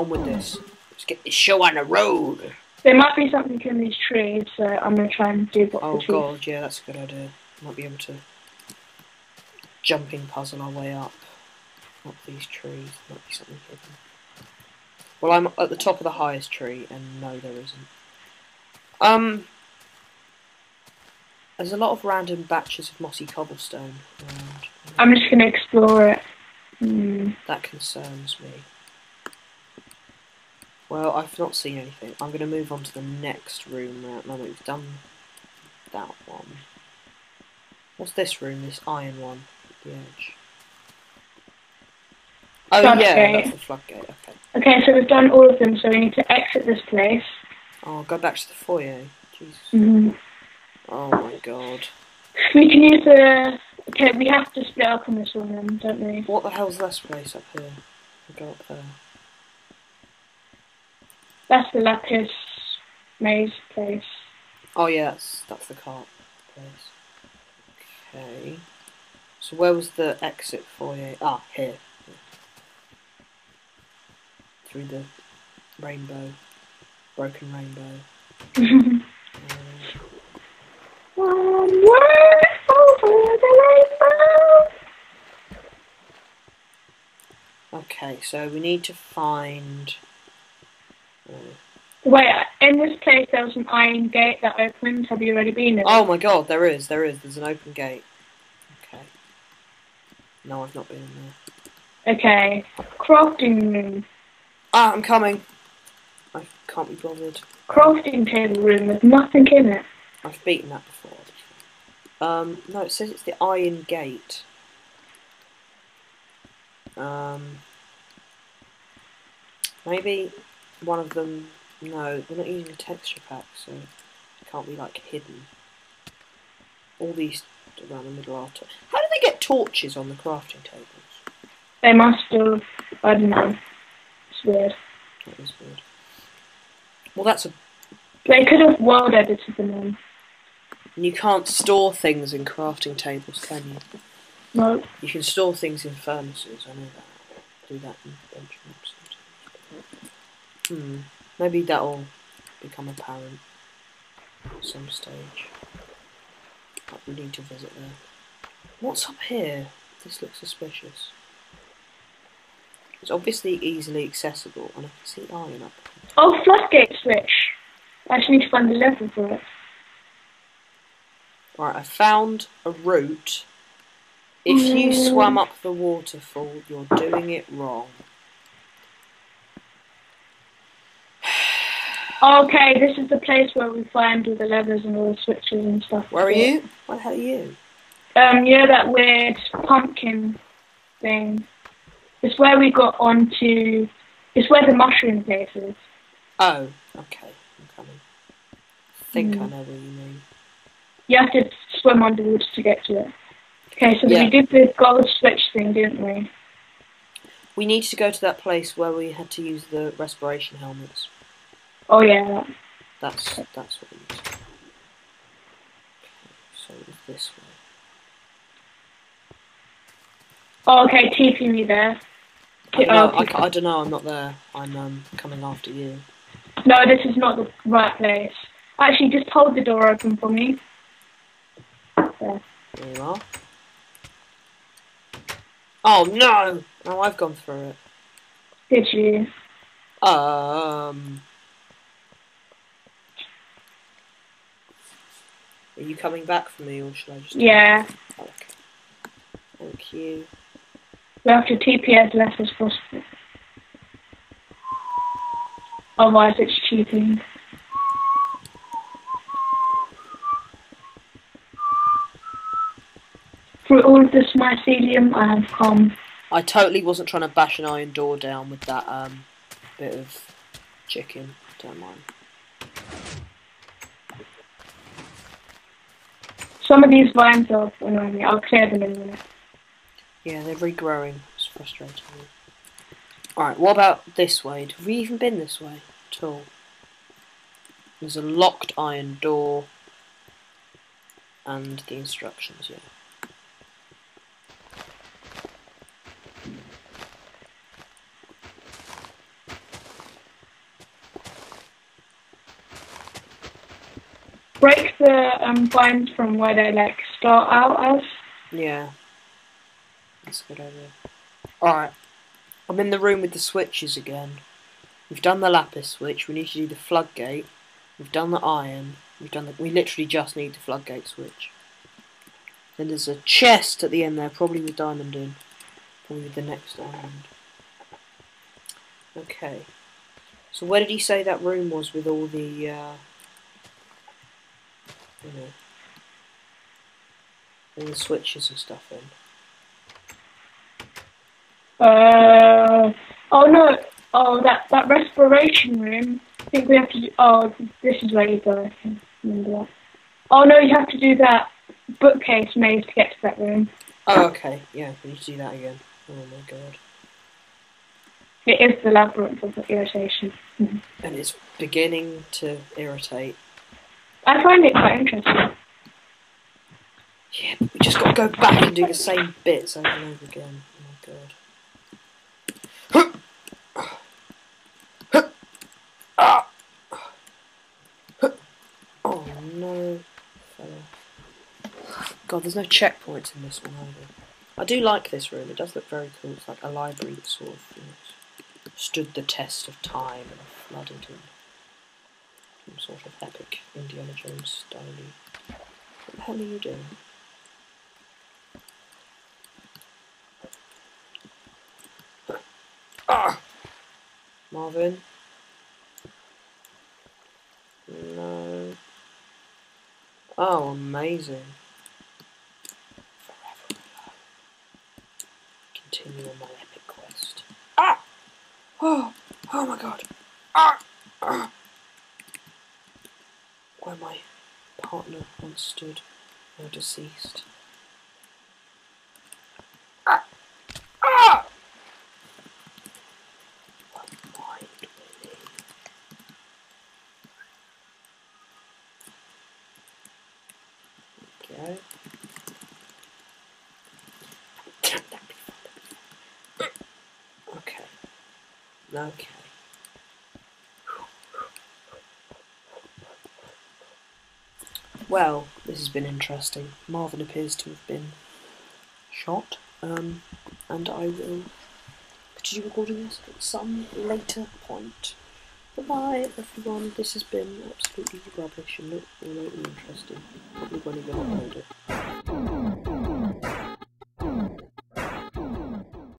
on with this. Let's get this show on the road. There might be something in these trees, so I'm gonna try and do what Oh the trees. god, yeah, that's a good idea. Might be able to jumping puzzle our way up. Not these trees. Might be something hidden. Well, I'm at the top of the highest tree, and no, there isn't. Um, there's a lot of random batches of mossy cobblestone around. I'm just gonna explore it. Hmm. That concerns me. Well, I've not seen anything. I'm going to move on to the next room now. that we've done that one. What's this room? This iron one at the edge. Oh yeah, that's the floodgate. Okay. Okay, so we've done all of them, so we need to exit this place. Oh, go back to the foyer. Jesus. hmm Oh my god. We can use the. Okay, we have to split up on this one then, don't we? What the hell's this place up here? I go up there. That's the Lapis maze place. Oh yeah, that's that's the cart place. Okay. So where was the exit foyer? Ah, here. Through the rainbow, broken rainbow. Um, Onward over the rainbow. okay, so we need to find. Wait, in this place there was an iron gate that opened. Have you already been in? Oh my god, there is, there is. There's an open gate. Okay. No, I've not been in there. Okay. Crafting room. Ah, I'm coming. I can't be bothered. Crafting table room with nothing in it. I've beaten that before. Um, no, it says it's the Iron Gate. Um, maybe one of them. No, they're not using a texture pack, so it can't be like hidden. All these around the middle are. How do they get torches on the crafting tables? They must have. I don't know. It's weird. That is weird. Well, that's a. They could have world edited them in. And You can't store things in crafting tables, can you? No. You can store things in furnaces, I know that. Do that in benchmarks sometimes. Hmm. Maybe that'll become apparent at some stage. But we need to visit there. What's up here? This looks suspicious. It's obviously easily accessible, and I can see iron up. Oh, floodgate switch. I just need to find the level for it. Right, I found a route. If you Mm. swam up the waterfall, you're doing it wrong. Okay, this is the place where we find all the levers and all the switches and stuff. Where are you? Where the hell are you? Um, you know that weird pumpkin thing? It's where we got onto. It's where the mushroom place is. Oh, okay. I'm coming. I think Hmm. I know where you mean. You have to swim underwater to get to it. Okay, so Yeah. we did the gold switch thing, didn't we? We need to go to that place where we had to use the respiration helmets. Oh yeah. That's that's what we need. to do. Okay, so it's this way. Oh, okay, TP me there. I, Oh, no, I, I don't know. I'm not there. I'm um, coming after you. No, this is not the right place. Actually, just hold the door open for me. There. There you are. Oh no! Oh, I've gone through it. Did you? Um. Are you coming back for me, or should I just? Yeah. Oh, okay. Thank you. We have to TP as less as possible. Otherwise, it's cheating. Through all of this mycelium, I have come. I totally wasn't trying to bash an iron door down with that um bit of chicken. Don't mind. Some of these vines are annoying me. I'll clear them in a minute. Yeah, they're regrowing. It's frustrating. Alright, what about this way? Have we even been this way at all? There's a locked iron door and the instructions, yeah. Um find from where they like start out as. Yeah. That's a good idea. Alright. I'm in the room with the switches again. We've done the lapis switch, we need to do the floodgate. We've done the iron. We've done the we literally just need the floodgate switch. Then there's a chest at the end there, probably with diamond in. Probably with the next diamond. Okay. So where did he say that room was with all the uh you know all the switches and stuff in? Uh oh no oh that that respiration room. I think we have to. Do, oh, this is where you go. I can remember that. Oh no, you have to do that bookcase maze to get to that room. Oh okay, yeah, we need to do that again. Oh my god. It is the labyrinth of irritation. And it's beginning to irritate. I find it quite interesting. Yeah, but we just got to go back and do the same bits over and over again. Oh my god. Oh no. God, there's no checkpoints in this one either. I do like this room. It does look very cool. It's like a library that sort of you know, stood the test of time and flooded and some sort of epic Indiana Jones style. What the hell are you doing? Ah! Marvin? No. Oh, amazing. Forever. Continue on my epic quest. Ah! Oh! Oh my god! Ah! ah. Where my partner once stood, now deceased. Ah! Ah! Go. Okay. Okay. Well, this has been interesting. Marvin appears to have been shot, um, and I will continue recording this at some later point. Bye-bye, everyone, this has been absolutely rubbish and not remotely interesting. Probably won't even upload it.